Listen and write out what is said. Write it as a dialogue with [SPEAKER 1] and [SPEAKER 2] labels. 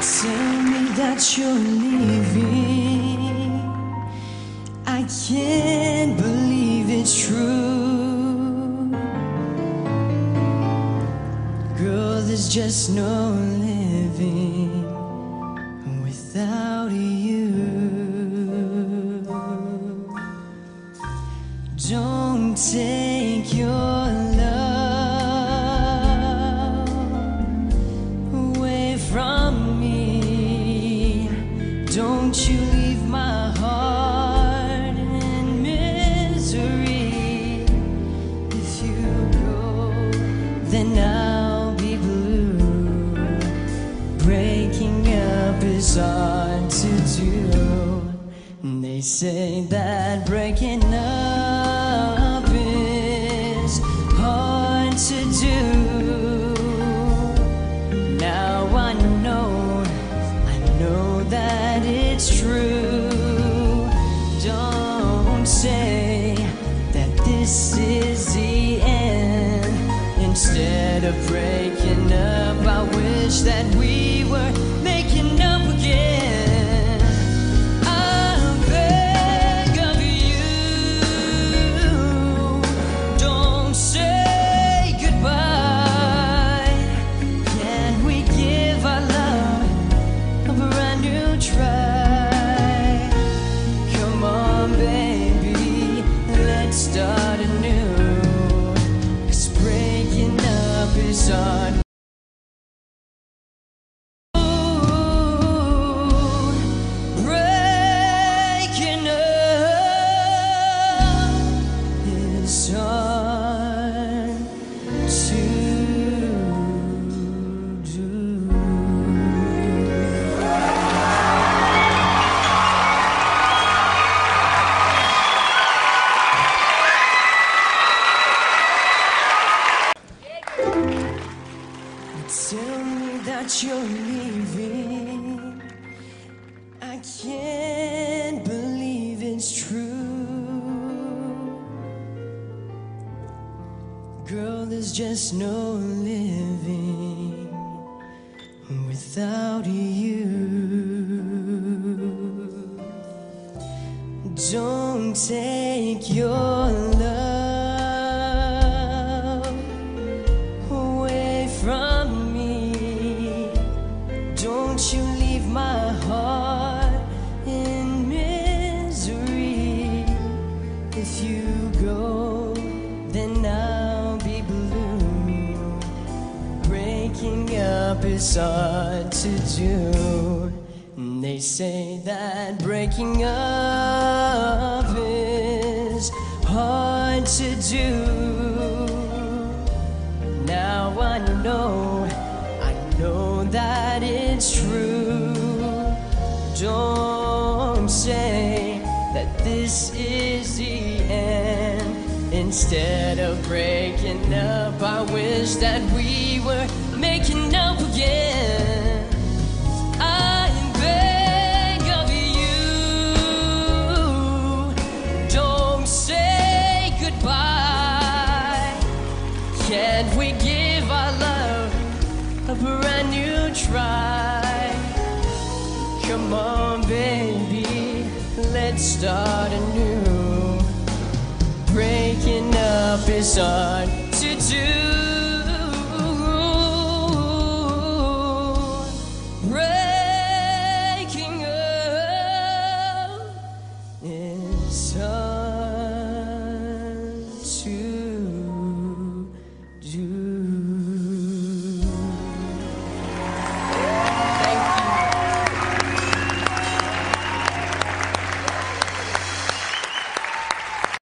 [SPEAKER 1] Tell me that you're leaving. I can't believe it's true. Girl, there's just no living without you. Don't take your then I'll be blue. Breaking up is hard to do. They say that breaking up Of breaking up, I wish that we were making up again. I beg of you, don't say goodbye. Can we give our love a brand new try? Come on, baby, let's start hard to do. Tell me that you're leaving. I can't believe it's true. There's just no living without you. Don't take your love away from me. Don't you leave my heart in misery. If you is hard to do. And They say that breaking up is hard to do. Now I know, I know that it's true. Don't say that this is the end. Instead of breaking up, I wish that we were we give our love a brand new try? Come on, baby, let's start anew. Breaking up is hard to do.